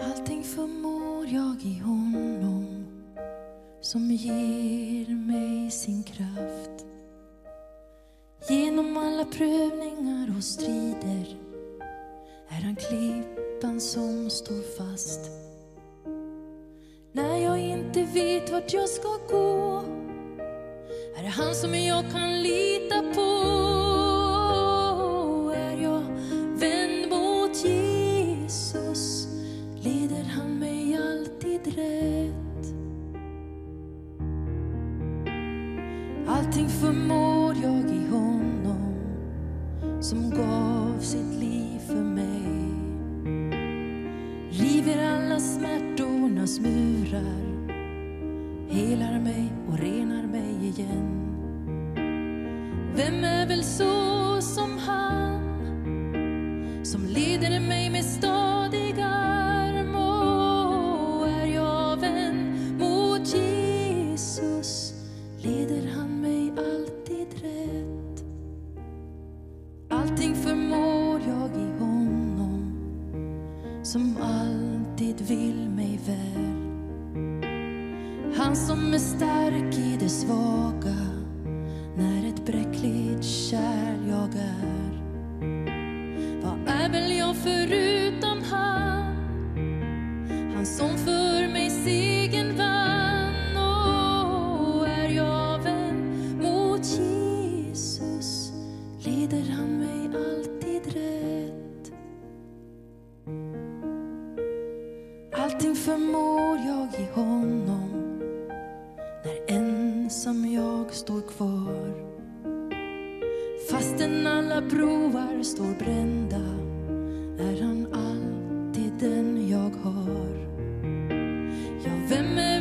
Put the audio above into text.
Allting förmår jag i honom som ger mig sin kraft. Genom alla prövningar och strider är han klippan som står fast. När jag inte vet vart jag ska gå är det han som jag kan lita rätt. Allting förmår jag i honom som gav sitt liv för mig. River alla smärtornas murar helar mig och renar mig igen. Vem är väl så som han som leder Allting förmår jag i honom som alltid vill mig väl. Han som är stark i det svaga när ett bräckligt kärl jag är. Vad är väl jag förutan han? Han som för Allting förmår jag i honom när ensam jag står kvar. Fastän alla broar står brända är han alltid den jag har. Ja, vem är